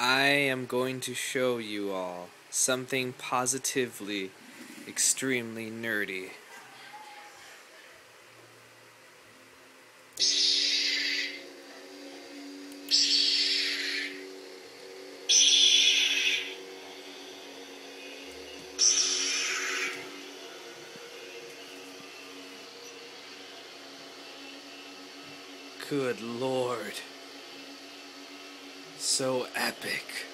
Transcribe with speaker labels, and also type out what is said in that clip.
Speaker 1: I am going to show you all something positively extremely nerdy. Good lord. So epic.